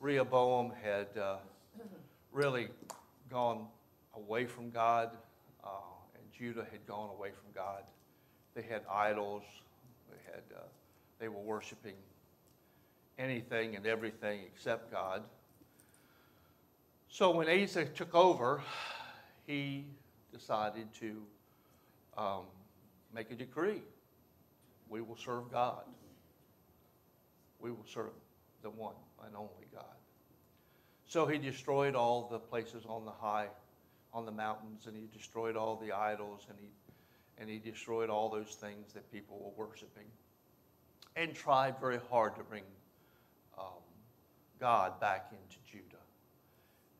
Rehoboam had uh, really gone away from God, uh, and Judah had gone away from God. They had idols. They had uh, they were worshiping anything and everything except God. So when Asa took over, he decided to um, make a decree: we will serve God. We will serve the one and only God. So he destroyed all the places on the high, on the mountains, and he destroyed all the idols, and he, and he destroyed all those things that people were worshiping, and tried very hard to bring um, God back into Judah.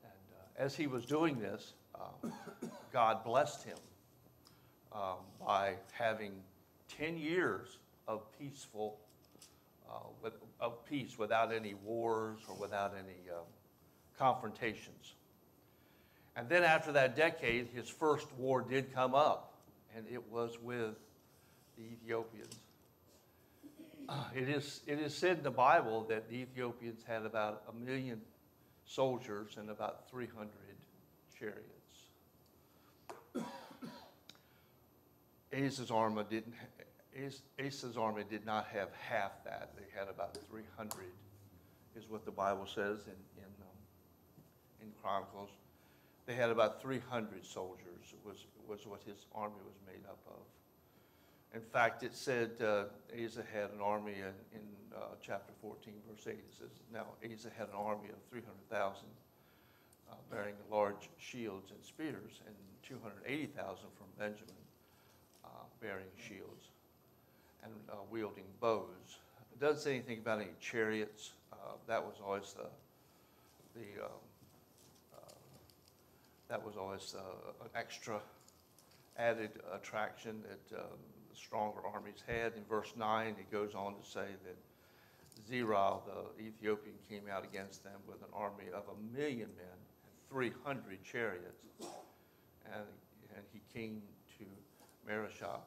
And uh, as he was doing this, um, God blessed him um, by having 10 years of peaceful, with, of peace without any wars or without any um, confrontations. And then after that decade, his first war did come up, and it was with the Ethiopians. Uh, It is, it is said in the Bible that the Ethiopians had about a million soldiers and about 300 chariots. Asa's army didn't, Asa's army did not have half that. They had about 300, is what the Bible says in, in, um, in Chronicles. They had about 300 soldiers, was, was what his army was made up of. In fact, it said uh, Asa had an army in, in uh, chapter 14, verse 8. It says, Now Asa had an army of 300,000 uh, bearing large shields and spears, and 280,000 from Benjamin uh, bearing shields and uh, wielding bows. It doesn't say anything about any chariots. Uh, that was always the, the um, uh, that was always uh, an extra added attraction that um, the stronger armies had. In verse 9, it goes on to say that Zerah, the Ethiopian, came out against them with an army of a million men and 300 chariots. And, and he came to Mareshah.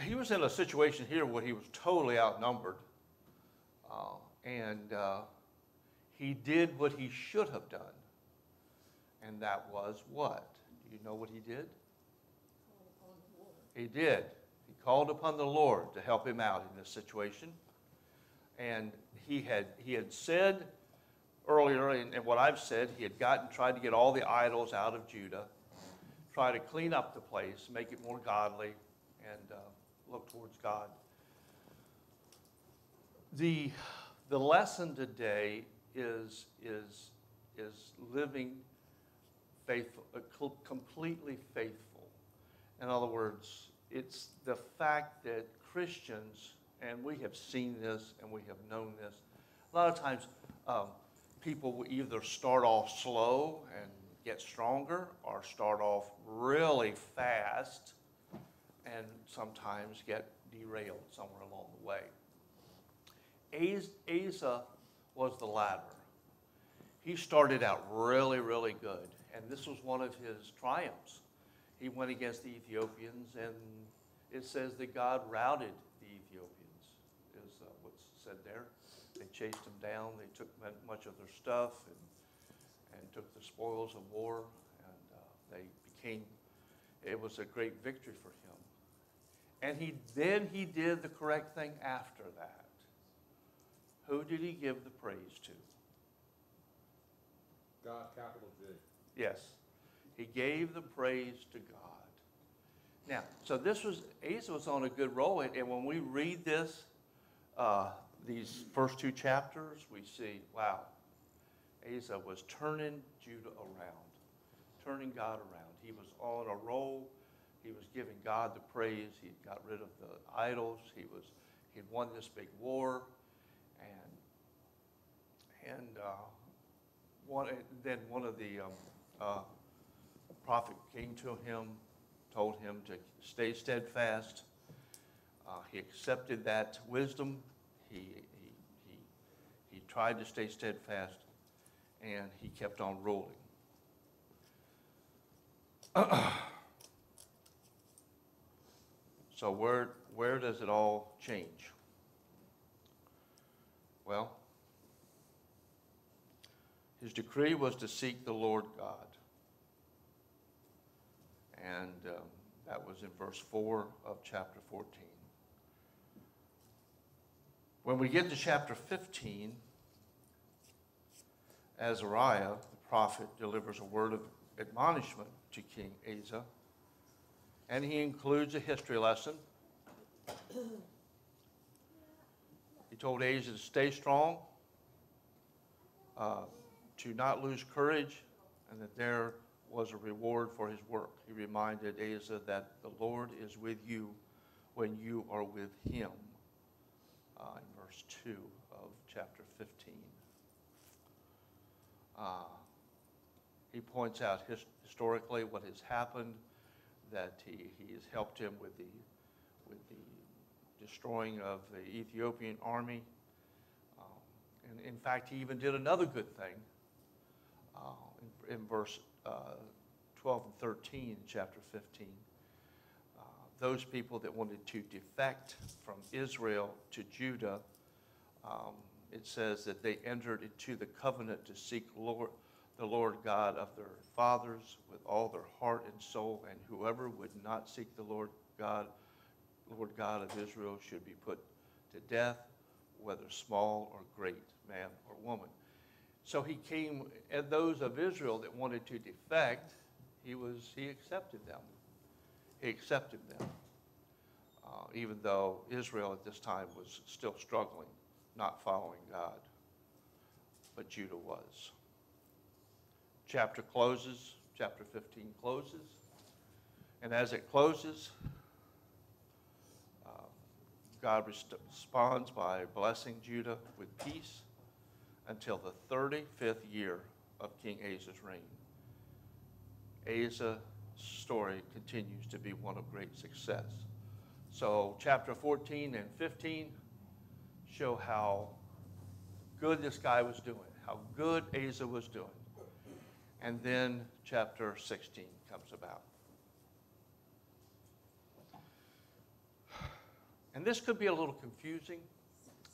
He was in a situation here where he was totally outnumbered. Uh, and uh, he did what he should have done. And that was what? Do you know what he did? He did. He called upon the Lord to help him out in this situation. And he had, he had said earlier, and what I've said, he had gotten, tried to get all the idols out of Judah, try to clean up the place, make it more godly, and uh, look towards God. The, the lesson today is, is, is living faithful, uh, completely faithful. In other words, it's the fact that Christians, and we have seen this and we have known this, a lot of times um, people will either start off slow and get stronger or start off really fast and sometimes get derailed somewhere along the way. Asa was the latter. He started out really, really good, and this was one of his triumphs. He went against the Ethiopians, and it says that God routed the Ethiopians, is uh, what's said there. They chased them down, they took much of their stuff, and, and took the spoils of war, and uh, they became, it was a great victory for him. And he, then he did the correct thing after that. Who did he give the praise to? God, capital G. Yes, he gave the praise to God. Now, so this was, Asa was on a good roll, and and when we read this, uh, these first two chapters, we see, wow, Asa was turning Judah around, turning God around. He was on a roll. He was giving God the praise. He got rid of the idols. He was, he had won this big war, and and uh, one, then one of the um, uh, prophet came to him, told him to stay steadfast. Uh, he accepted that wisdom. He, he, he, he tried to stay steadfast, and he kept on ruling. so where, where does it all change? Well, His decree was to seek the Lord God. And um, that was in verse 4 of chapter 14. When we get to chapter 15, Azariah, the prophet, delivers a word of admonishment to King Asa, and he includes a history lesson. He told Asa to stay strong, uh, to not lose courage, and that there was a reward for his work. He reminded Asa that the Lord is with you when you are with him, uh, in verse 2 of chapter 15. Uh, he points out his, historically what has happened, that he, he has helped him with the, with the destroying of the Ethiopian army. Um, and in fact, he even did another good thing uh, in, in verse uh, 12 and 13 in chapter 15. Uh, those people that wanted to defect from Israel to Judah, um, it says that they entered into the covenant to seek Lord, the Lord God of their fathers with all their heart and soul, and whoever would not seek the Lord God, Lord God of Israel, should be put to death, whether small or great, man or woman. So he came, and those of Israel that wanted to defect, he was he accepted them. He accepted them, uh, even though Israel at this time was still struggling, not following God. But Judah was. Chapter closes. Chapter 15 closes, and as it closes, uh, God responds by blessing Judah with peace until the 35th year of King Asa's reign. Asa's story continues to be one of great success. So, chapter 14 and 15 show how good this guy was doing, how good Asa was doing. And then chapter 16 comes about. And this could be a little confusing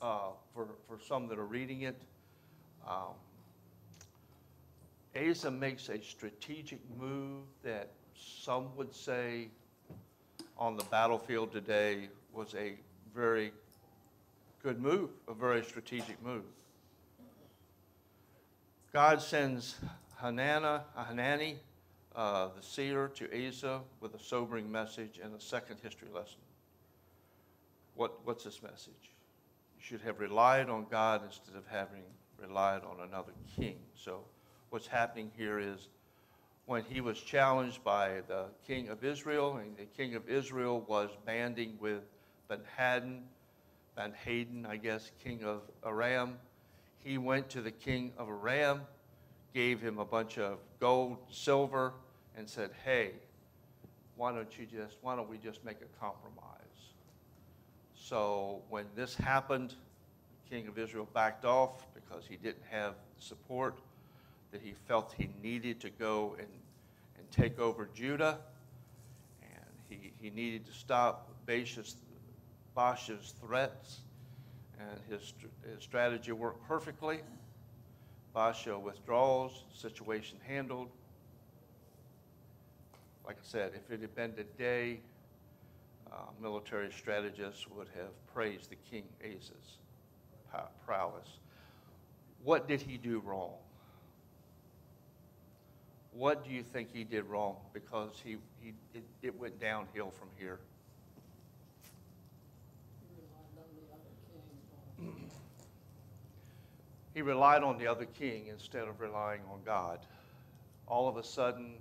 uh, for, for some that are reading it. Um, Asa makes a strategic move that some would say on the battlefield today was a very good move, a very strategic move. God sends Hanana, Hanani, uh, the seer, to Asa with a sobering message and a second history lesson. What, what's this message? You should have relied on God instead of having relied on another king. So what's happening here is when he was challenged by the king of Israel, and the king of Israel was banding with Ben-Hadad, Ben-Hadad, I guess, king of Aram, he went to the king of Aram, gave him a bunch of gold, silver, and said, hey, why don't you just, why don't we just make a compromise? So when this happened, the king of Israel backed off because he didn't have the support that he felt he needed to go and, and take over Judah. And he, he needed to stop Baasha's threats. And his, his strategy worked perfectly. Baasha withdraws, situation handled. Like I said, if it had been today, uh, military strategists would have praised the king Asa's prowess. What did he do wrong? What do you think he did wrong? Because he, he it, it went downhill from here. He relied on the other king instead of relying on God. All of a sudden,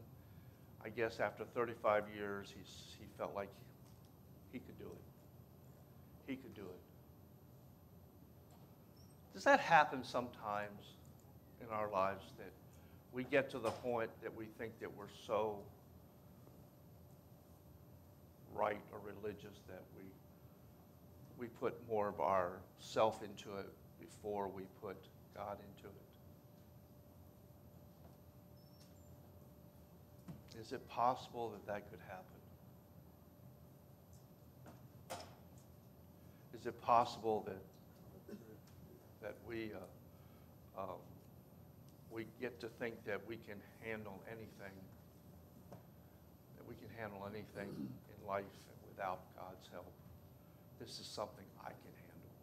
I guess after 35 years, he's, he felt like he could do it. He could do it. Does that happen sometimes in our lives that we get to the point that we think that we're so right or religious that we we put more of our self into it before we put God into it. Is it possible that that could happen? Is it possible that that we uh, um, we get to think that we can handle anything, that we can handle anything in life without God's help. This is something I can handle.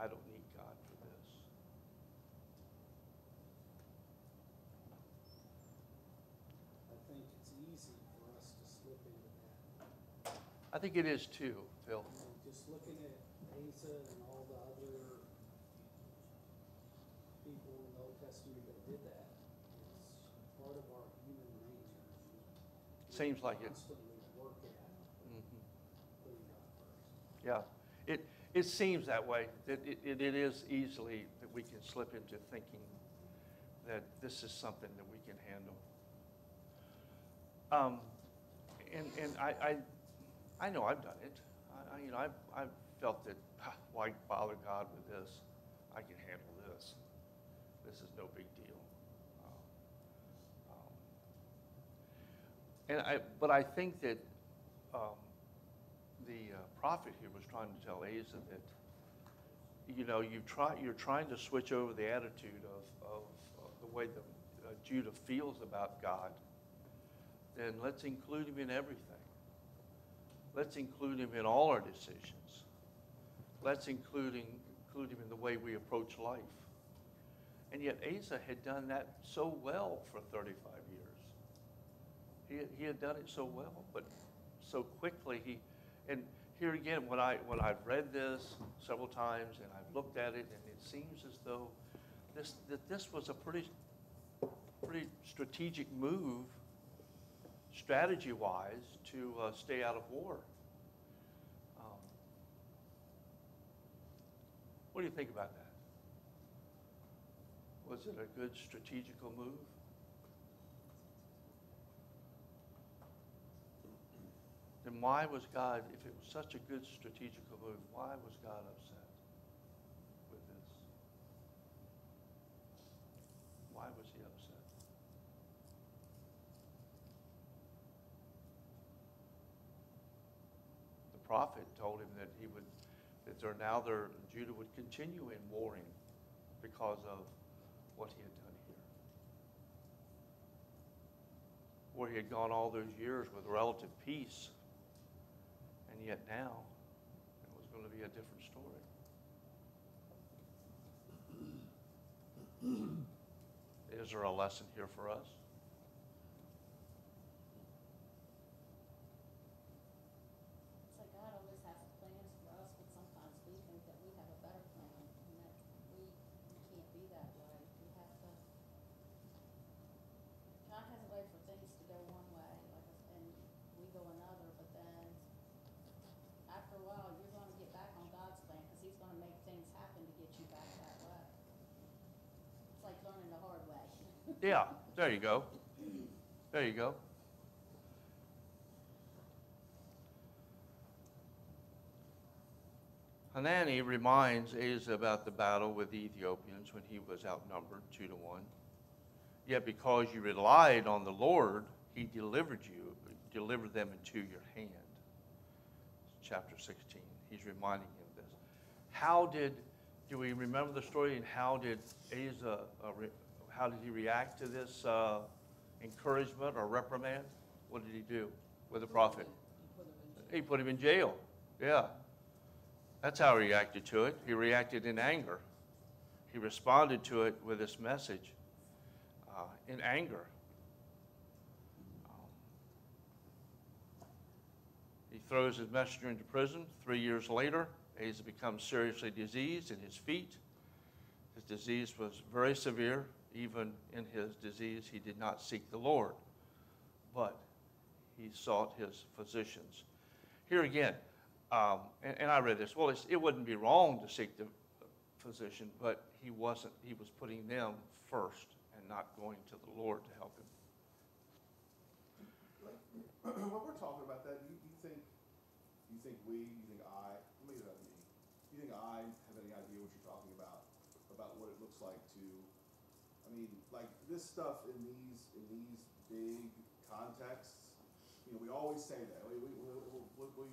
I don't need God for this. I think it's easy for us to slip into that. I think it is too, Phil. Just looking at Asa and all the other people in the Old Testament that did that, it's part of our human nature. Seems like it. Constantly work at Mhm. putting God first. Yeah, it, it seems that way, that it, it it is easily that we can slip into thinking that this is something that we can handle. Um, and, and I, I, I know I've done it. I, you know, I've, I've felt that, "Ah, why bother God with this? I can handle this. This is no big deal. Um, um, And I, but I think that, um, the uh, prophet here was trying to tell Asa that, you know, you try, you're trying to switch over the attitude of, of, the way the uh, Judah feels about God. Then let's include him in everything. Let's include him in all our decisions. Let's include him, include him in the way we approach life. And yet Asa had done that so well for 35 years. He, had- he had done it so well, but so quickly he, and here again, when I, when I've read this several times and I've looked at it, and it seems as though this, that this was a pretty, pretty strategic move, strategy-wise, to uh, stay out of war. Um, What do you think about that? Was it a good strategical move? Then why was God, if it was such a good strategical move, why was God upset with this? Why was he upset? The prophet told him that he would, that there now there, Judah would continue in warring because of what he had done here. Where he had gone all those years with relative peace, and yet now it was going to be a different story. Is there a lesson here for us? It's like God always has plans for us, but sometimes we think that we have a better plan, and that we, we can't be that way. We have to, God has a way for things to go one way, like, and we go another, but then after a while, you're gonna get back on God's plan, cause he's gonna make things happen to get you back that way. It's like learning the hard way. Yeah, there you go. There you go. Hanani reminds Asa about the battle with the Ethiopians when he was outnumbered two to one. Yet because you relied on the Lord, he delivered you, delivered them into your hand. Chapter 16. He's reminding him of this. How did, do we remember the story and how did Asa, uh, how did he react to this uh, encouragement or reprimand? What did he do with the prophet? He put him in jail. Yeah. That's how he reacted to it. He reacted in anger. He responded to it with this message uh, in anger. Um, he throws his messenger into prison. Three years later, Asa becomes seriously diseased in his feet. His disease was very severe. Even in his disease, he did not seek the Lord, but he sought his physicians. Here again, um, and, and I read this. Well, it wouldn't be wrong to seek the physician, but he wasn't. He was putting them first and not going to the Lord to help him. When we're talking about that, you, you think, you think we, you think I, maybe not me, you think I have any idea what you're talking about, about what it looks like to, mean, like, this stuff in these, in these big contexts, you know, we always say that, we, we, we, we, we,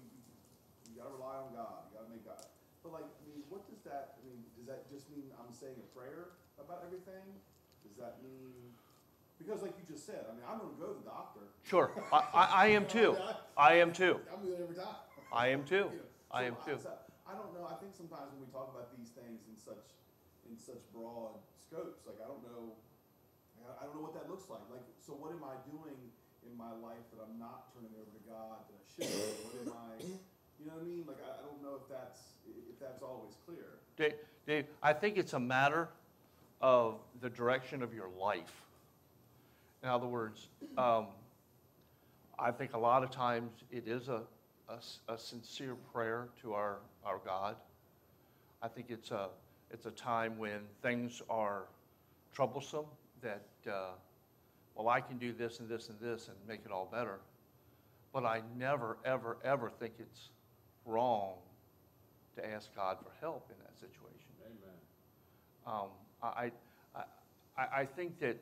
you gotta rely on God, you gotta make God. But like, I mean, what does that, I mean, does that just mean I'm saying a prayer about everything? Does that mean, because like you just said, I mean, I'm gonna go to the doctor. Sure, I, I, I am too. I am too. I'm going every time. I am too. You know, I so am too. so I don't know, I think sometimes when we talk about these things in such, in such broad scopes, like, I don't know, I, don't know what that looks like, like, so what am I doing in my life that I'm not turning over to God that I should, what am I, you know what I mean, like, I, I don't know if that's, if that's always clear. Dave, Dave, I think it's a matter of the direction of your life. In other words, um, I think a lot of times it is a a sincere prayer to our, our God. I think it's a, it's a time when things are troublesome that, uh, well, I can do this and this and this and make it all better. But I never, ever, ever think it's wrong to ask God for help in that situation. Amen. Um, I, I, I, I think that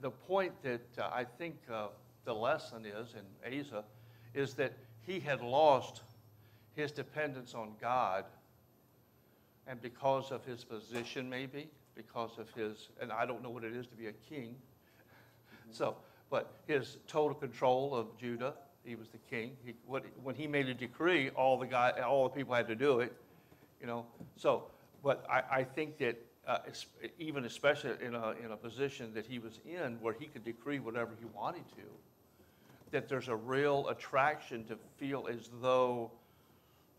the point that uh, I think uh, the lesson is in Asa is that he had lost his dependence on God, and because of his position, maybe because of his, and I don't know what it is to be a king. So, but his total control of Judah, he was the king. He, what, when he made a decree, all the guy, all the people had to do it, you know. So, but I, I think that uh, even especially in a, in a position that he was in where he could decree whatever he wanted to, that there's a real attraction to feel as though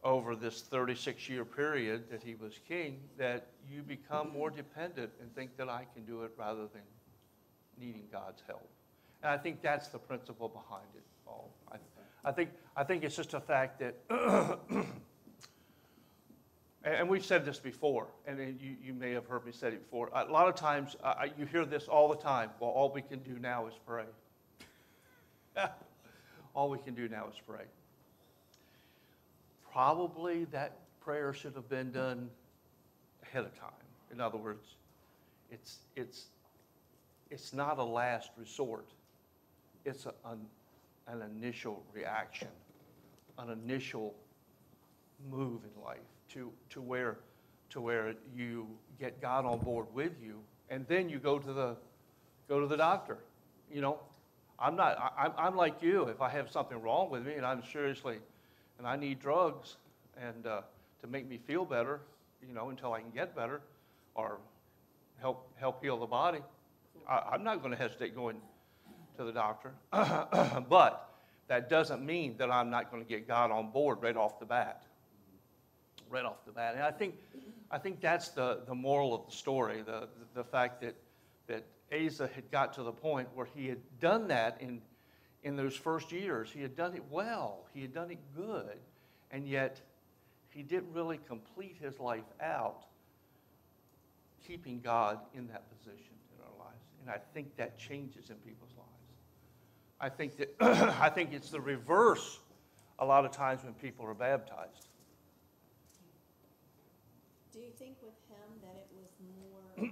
over this 36-year period that he was king, that you become more dependent and think that I can do it rather than needing God's help. And I think that's the principle behind it all. I, I think, I think it's just a fact that, and, and we've said this before, and you, you may have heard me say it before. A lot of times, uh, you hear this all the time, well, all we can do now is pray. all we can do now is pray. Probably that prayer should have been done ahead of time. In other words, it's, it's, it's not a last resort. It's a, an, an initial reaction, an initial move in life to, to where, to where you get God on board with you, and then you go to the, go to the doctor. You know, I'm not, I, I'm, I'm like you. If I have something wrong with me and I'm seriously, and I need drugs and, uh, to make me feel better, you know, until I can get better, or help, help heal the body, I, I'm not gonna hesitate going to the doctor. But that doesn't mean that I'm not gonna get God on board right off the bat. Right off the bat. And I think, I think that's the, the moral of the story, the, the fact that, that Asa had got to the point where he had done that in, in those first years. He had done it well, he had done it good, and yet he didn't really complete his life out keeping God in that position in our lives. And I think that changes in people's lives. I think that I think it's the reverse a lot of times when people are baptized. Do you think with him that it was more,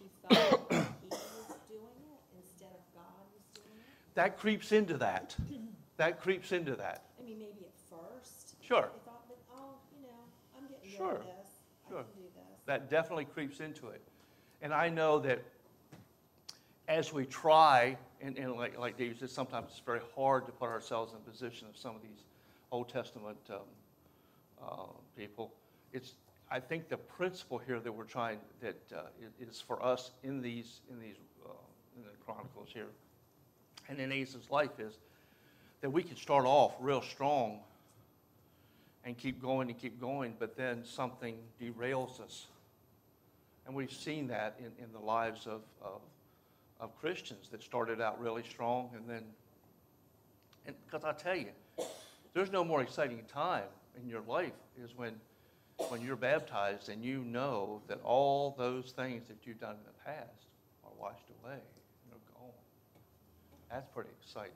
he felt like he was doing it instead of God was doing it? That creeps into that. That creeps into that. I mean, maybe at first. Sure. He thought, but, oh, you know, I'm getting Sure, of this. I sure. can do this. That definitely creeps into it. And I know that as we try, and, and like, like David said, sometimes it's very hard to put ourselves in the position of some of these Old Testament um, uh, people. It's, I think the principle here that we're trying, that uh, is for us in these, in these, uh, in the Chronicles here, and in Asa's life is that we can start off real strong and keep going and keep going, but then something derails us. And we've seen that in, in the lives of, of, of Christians that started out really strong and then, and because I tell you, there's no more exciting time in your life is when, when you're baptized and you know that all those things that you've done in the past are washed away. That's pretty exciting.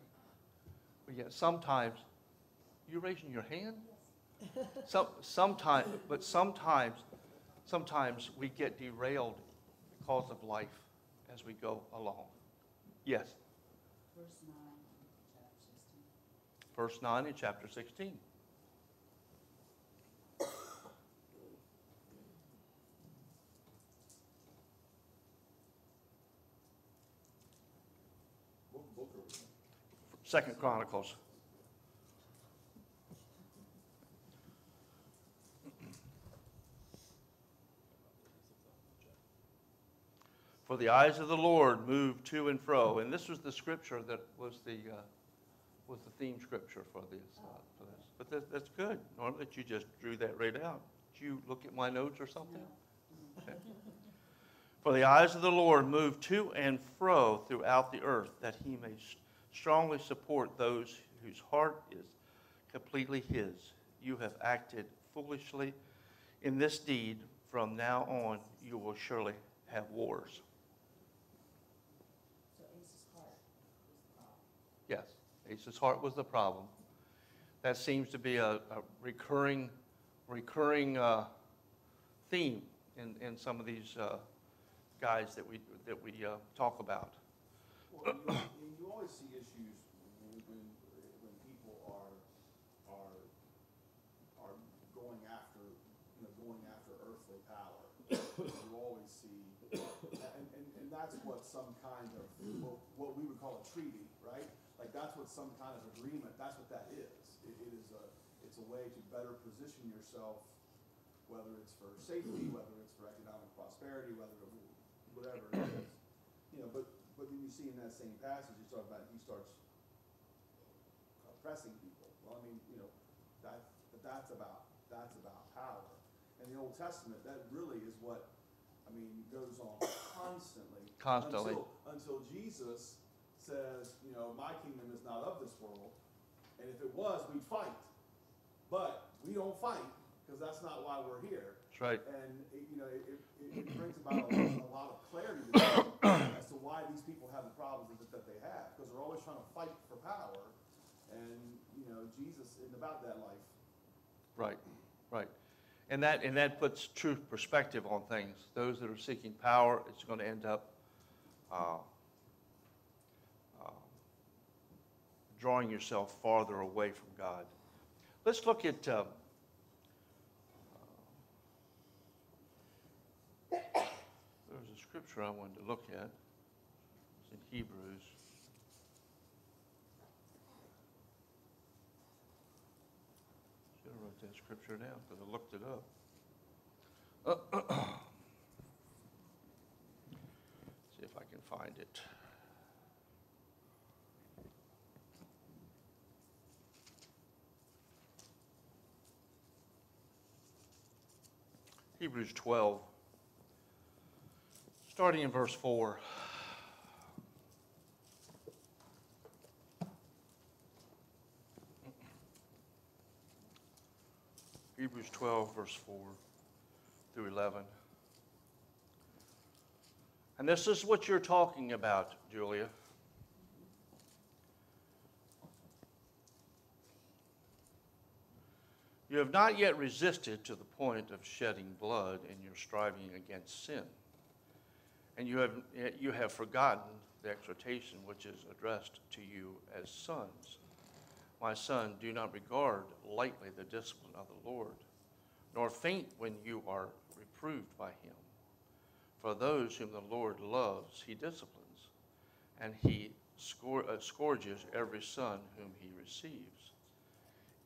But yet sometimes, you raising your hand? Some, sometimes, but sometimes, sometimes we get derailed because of life as we go along. Yes, Verse nine, chapter sixteen. verse 9 in chapter 16. Second Chronicles. For the eyes of the Lord move to and fro. And this was the scripture that was the, uh, was the theme scripture for this. uh, for this. But that, that's good, Norm, that you just drew that right out. Did you look at my notes or something? Okay. For the eyes of the Lord move to and fro throughout the earth, that he may strongly support those whose heart is completely his. You have acted foolishly in this deed. From now on, you will surely have wars. So Ace's heart was the problem. Yes, Asa's heart was the problem. That seems to be a, a recurring, recurring uh, theme in, in some of these uh, guys that we, that we uh, talk about. Well, always see issues when, when, people are, are, are going after, you know, going after earthly power. You always see, and, and, and that's what some kind of, what- what we would call a treaty, right? Like, that's what some kind of agreement, that's what that is. It, it is a, it's a way to better position yourself, whether it's for safety, whether it's for economic prosperity, whether, whatever it is. You know, but, but then you see in that same passage, you talk about, he starts oppressing people. Well, I mean, you know, that, that's about, that's about power. In the Old Testament, that really is what, I mean, goes on constantly. Constantly. Until, until Jesus says, you know, my kingdom is not of this world, and if it was, we'd fight. But we don't fight, because that's not why we're here. That's right. And, it, you know, it, it, it brings about a lot, a lot of clarity as to why these people have the problems that, that they have, because they're always trying to fight for power. And, you know, Jesus isn't about that life. Right, right. And that, and that puts true perspective on things. Those that are seeking power, it's going to end up uh, uh, drawing yourself farther away from God. Let's look at, uh, there was a scripture I wanted to look at. It's in Hebrews. Should have wrote that scripture down because I looked it up. See if I can find it. Hebrews 12, starting in verse 4. Hebrews 12, verse 4 through 11. And this is what you're talking about, Julia. You have not yet resisted to the point of shedding blood in your striving against sin. And you have, you have forgotten the exhortation which is addressed to you as sons. My son, do not regard lightly the discipline of the Lord, nor faint when you are reproved by him. For those whom the Lord loves, he disciplines, and he uh, scourges every son whom he receives.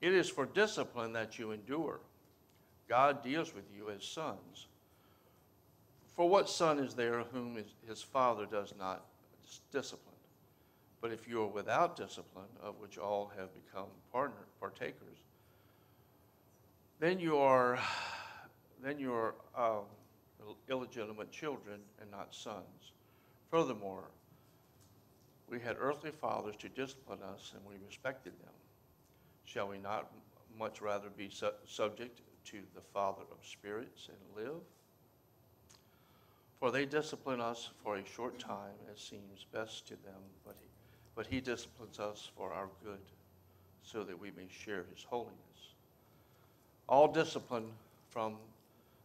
It is for discipline that you endure. God deals with you as sons. For what son is there whom his, father does not discipline? But if you are without discipline, of which all have become partner, partakers, then you are, then you are um, illegitimate children and not sons. Furthermore, we had earthly fathers to discipline us, and we respected them. Shall we not much rather be su- subject to the Father of spirits and live? For they discipline us for a short time as seems best to them, but he, but he disciplines us for our good, so that we may share his holiness. All discipline from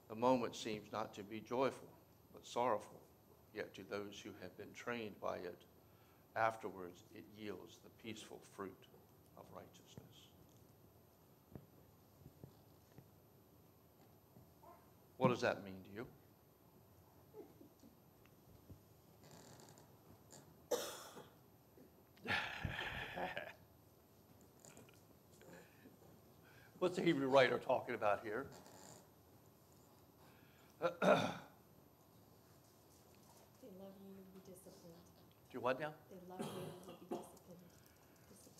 the moment seems not to be joyful, but sorrowful, yet to those who have been trained by it, afterwards it yields the peaceful fruit of righteousness. What does that mean to you? What's the Hebrew writer talking about here? They love you, you'll be disciplined. Do what now? They love you, you'll be disciplined.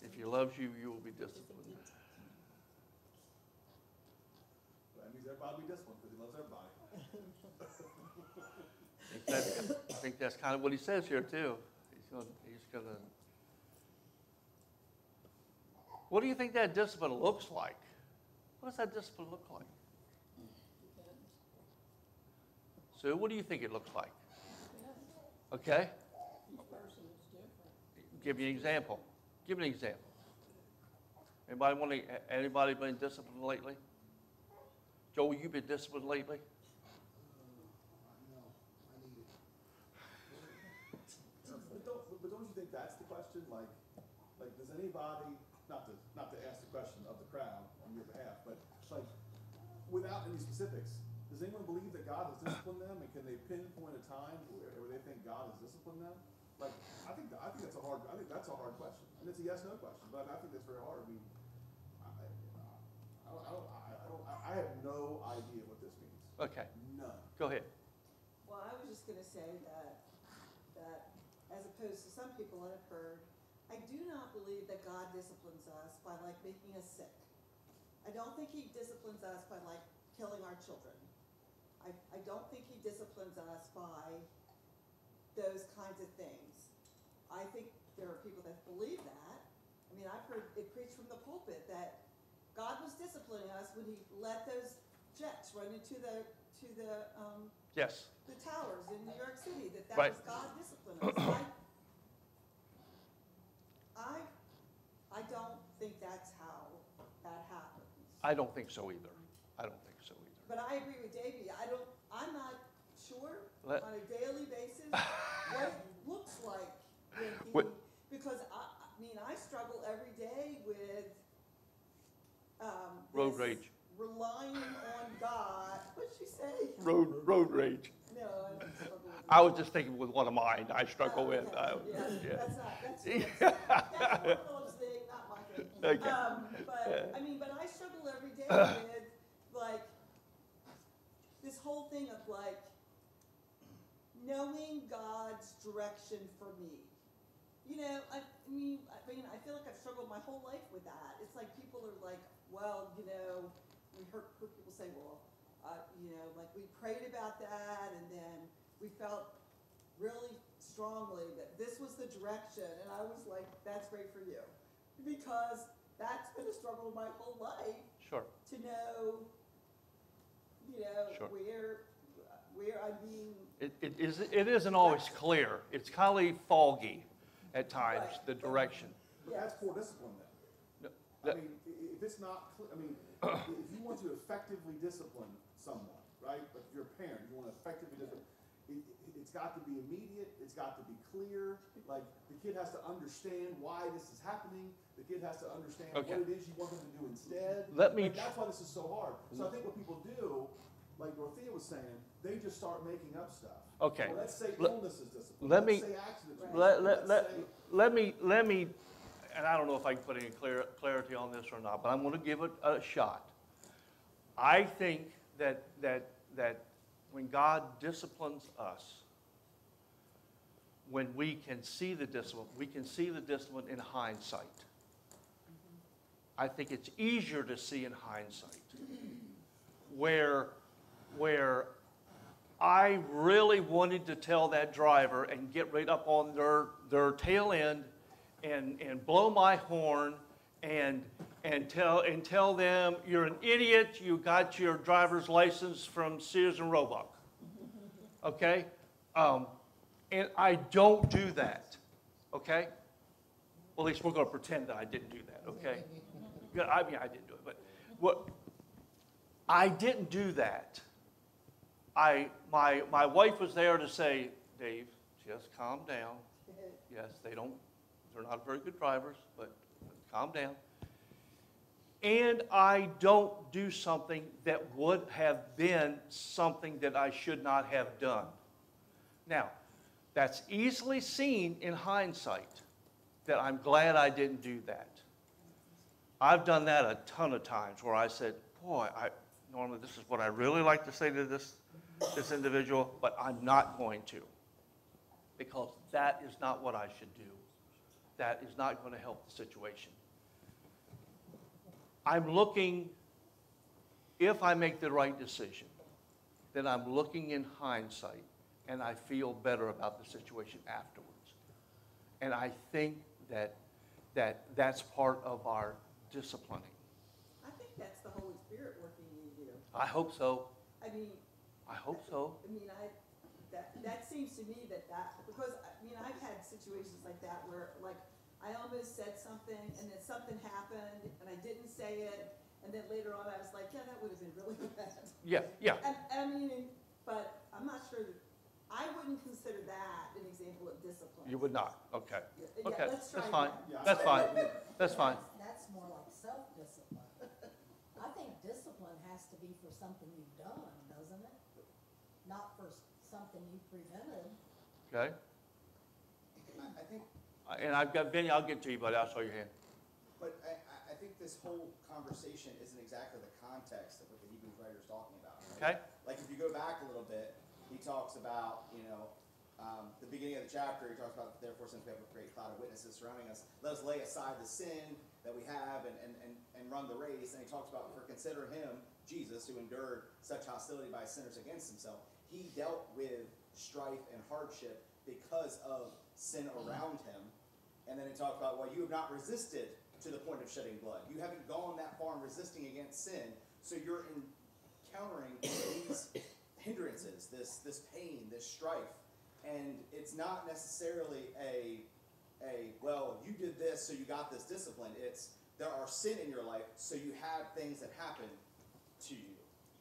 If he loves you, you will be disciplined. That means everybody be disciplined, because he loves everybody. I think that's- I think that's kind of what he says here too. He's going, he's going to. What do you think that discipline looks like? What does that discipline look like? Sue, what do you think it looks like? Okay, give me an example. Give me an example. Anybody want to, anybody been disciplined lately? Joel, you been disciplined lately? Don't, but don't you think that's the question? Like, like, does anybody, not to, not to ask the question of the crowd on your behalf, but like, without any specifics, does anyone believe that God has disciplined them, and can they pinpoint a time where, where they think God has disciplined them? Like, I think, I think that's a hard, I think that's a hard question, and it's a yes/no question, but I think that's very hard. I mean, I, I, I don't, I don't, I I don't, I have no idea what this means. Okay, None. go ahead. Well, I was just gonna say that, that as opposed to some people that have heard, I do not believe that God disciplines us by like making us sick. I don't think he disciplines us by like killing our children. I, I don't think he disciplines us by those kinds of things. I think there are people that believe that. I mean, I've heard it preached from the pulpit that God was disciplining us when he let those jets run into the, to the, um, Yes, the towers in New York City, that that Right. was God disciplining us. I, I, I don't think that's how that happens. I don't think so either. I don't think so either. But I agree with Davey, I don't, I'm not sure Let- on a daily basis what it looks like when he, because I, I mean, I struggle every day with, um, Road this rage. Relying on God, what'd she say? Road, road rage. No, I don't struggle with. I was just thinking with one of mine, I struggle Oh, with. I- Yeah, yeah. that's not, that's, that's, Phillips thing, not my thing. Okay. Um, but, I mean, but I struggle with, like, this whole thing of like, knowing God's direction for me. You know, I, I mean, I mean, I feel like I've struggled my whole life with that. It's like people are like, well, you know, we heard, heard people say, well, uh, you know, like we prayed about that and then we felt really strongly that this was the direction. And I was like, that's great for you. Because that's been a struggle my whole life Sure. to know, you know, Sure. where, where I'm being, It, it is, it isn't always clear. It's kind of foggy at times, Right. the direction. But that's poor discipline then. No, I that- mean, i- i- if it's not, cl- I mean, if you want to effectively discipline someone, right? Like if you're a parent, you want to effectively discipline, it, it, it's got to be immediate, it's got to be clear. Like, the kid has to understand why this is happening, the kid has to understand what it is you want them to do instead. Let me Like, that's why this is so hard. So I think what people do, like Dorothea was saying, they just start making up stuff. Okay. Well, let's say Let- illness is discipline. let Let's me- say accidents. are Let, let, Let's let, say- let me, let me, and I don't know if I can put any clear, clarity on this or not, but I'm gonna give it a shot. I think that, that, that when God disciplines us, when we can see the discipline, we can see the discipline in hindsight. I think it's easier to see in hindsight. Where, where I really wanted to tell that driver and get right up on their, their tail end and, and blow my horn and, and tell, and tell them, you're an idiot, you got your driver's license from Sears and Roebuck. Okay? Um, and I don't do that, okay? Well, at least we're gonna pretend that I didn't do that, okay? I mean, I didn't do it, but what, I didn't do that. I, my, my wife was there to say, Dave, just calm down. Yes, they don't, they're not very good drivers, but calm down. And I don't do something that would have been something that I should not have done. Now, that's easily seen in hindsight, that I'm glad I didn't do that. I've done that a ton of times where I said, boy, I, normally this is what I really like to say to this, this individual, but I'm not going to. Because that is not what I should do. That is not going to help the situation. I'm looking, if I make the right decision, then I'm looking in hindsight and I feel better about the situation afterwards. And I think that, that that's part of our disciplining. I think that's the Holy Spirit working in you. I hope so. I mean, I hope so. I mean, I, that, that seems to me that that, because, I mean, I've had situations like that where, like, I almost said something, and then something happened, and I didn't say it, and then later on, I was like, yeah, that would have been really bad. Yeah, yeah. And, and I mean, but I'm not sure, that I wouldn't consider that an example of discipline. You would not. Okay. Yeah, Okay, let's try that's fine. again. Yeah, That's fine. That's fine. That's more like self-discipline. I think discipline has to be for something you've done, doesn't it? Not for s- something you prevented. Okay? I, I think, Uh, And I've got, Vinny, I'll get to you, buddy. I'll show your hand. but I, I- I think this whole conversation isn't exactly the context of what the Hebrews writer is talking about. right? Okay? Like, if you go back a little bit, he talks about, you know, um, the beginning of the chapter, he talks about, therefore, since we have a great cloud of witnesses surrounding us, let us lay aside the sin that we have and, and, and, and run the race. And he talks about, for consider him, Jesus, who endured such hostility by sinners against himself. He dealt with strife and hardship because of sin around him. And then he talks about, well, you have not resisted to the point of shedding blood. You haven't gone that far in resisting against sin, so you're encountering these hindrances, this this pain, this strife, and it's not necessarily a a well, you did this, so you got this discipline. It's there are sin in your life, so you have things that happen to you.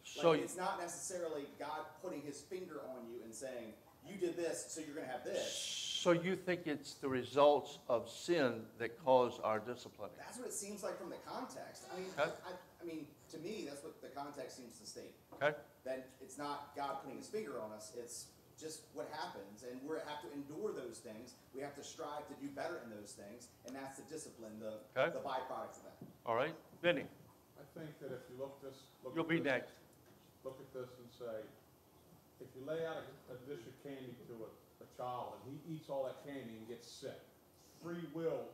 So, Like, it's not necessarily God putting His finger on you and saying, "You did this, so you're going to have this." so you think it's the results of sin that cause our disciplining? That's what it seems like from the context. I mean. I, I mean, to me, that's what the context seems to state. Okay? That it's not God putting His finger on us; it's just what happens, and we have to endure those things. We have to strive to do better in those things, and that's the discipline, the Okay. the byproduct of that. All right? Vinny, I think that if you look this, look you'll at be this- next. Look at this and say, if you lay out a, a dish of candy to a, a child and he eats all that candy and gets sick, free will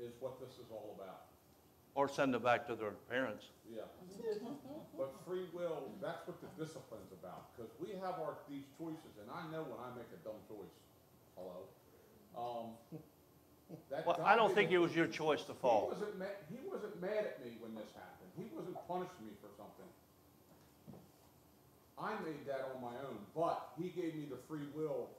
is what this is all about. Or send them back to their parents. Yeah. But free will, that's what the discipline's about, because we have our, these choices, and I know when I make a dumb choice, hello? Um, that Well, I don't think it was your choice to He fall. wasn't mad, he wasn't mad at me when this happened. He wasn't punishing me for something. I made that on my own, but he gave me the free will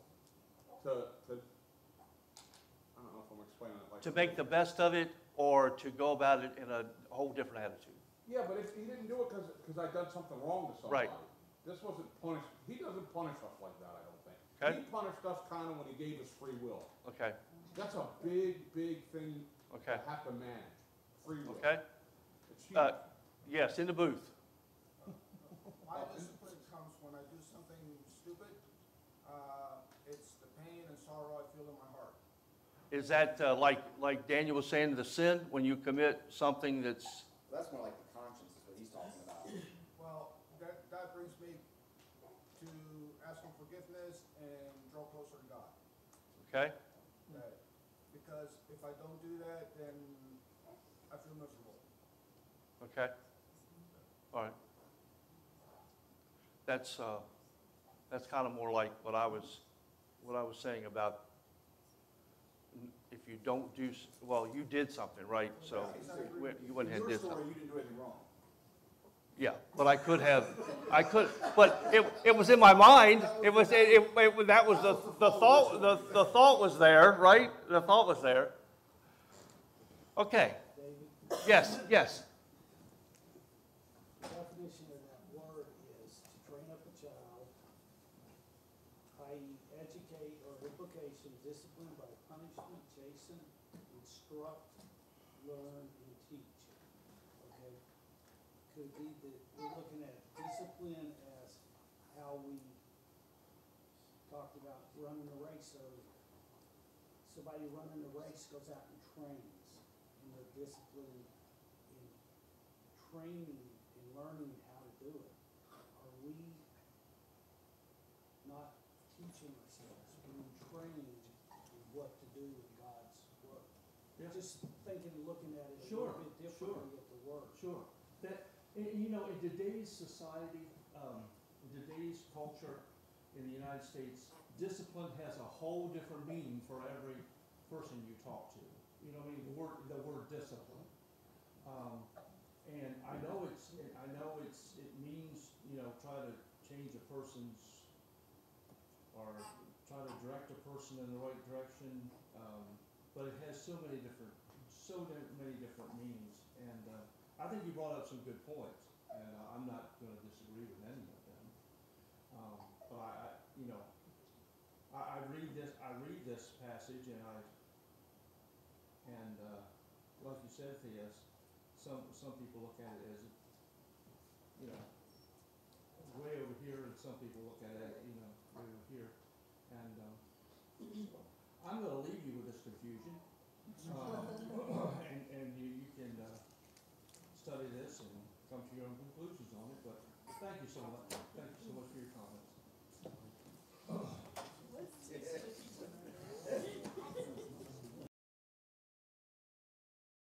to, to, I don't know if I'm explaining it like. To make the best of it or to go about it in a whole different attitude. Yeah, but if he didn't do it because, because I done something wrong to somebody. Right. somebody. This wasn't punish, he doesn't punish us like that, I don't think. Okay. He punished us kind of when he gave us free will. Okay? That's a big, big thing Okay? to have to manage, free will. Okay? It's huge. Uh, Yes, in the booth. My discipline comes when I do something stupid. Uh, it's the pain and sorrow I feel in my heart. Is that uh, like, like Daniel was saying, the sin, when you commit something that's, That's more like the conscience is what he's talking about. Well, that, that brings me to asking forgiveness and draw closer to God. okay? That, because if I don't do that, then I feel miserable. Okay? All right. That's, uh, that's kind of more like what I was, what I was saying about n- if you don't do, s- well, you did something, right? So we- you went ahead and did something. you didn't do anything wrong. Yeah, but I could have, I could, but it, it was in my mind. It was, it, it, it- that was the, the thought, the, the thought was there, right? The thought was there. Okay, yes, yes. the definition of that word is to train up a child, i.e. educate or implication, discipline by punishment, chasten, instruct, learn, and teach. Okay? Could be that, we're looking at discipline as how we talked about running a race earlier. Somebody running a race goes out and trains, in they're in training and learning how to do it, are we not teaching ourselves, being trained in what to do in God's work? Yeah. Just thinking, looking at it a Sure, little bit sure. differently at the work. Sure. That, you know, in today's society, um, in today's culture in the United States, discipline has a whole different meaning for every person you talk to. You know, I mean, the word, the word discipline. Um, and I know it's, I know it's, it means, you know, try to change a person's, or try to direct a person in the right direction, um, but it has so many different, so many different meanings. And, uh, I think you brought up some good points, and uh, I'm not gonna disagree with any of them. Um, but I, I, you know, I, I read this, I read this passage and I, like you said, yes. some, some people look at it as, you know, way over here, and some people look at it, you know, way over here. And um, I'm going to leave you with this confusion. Um, and, and you, you can uh, study this and come to your own conclusions on it. But thank you so much.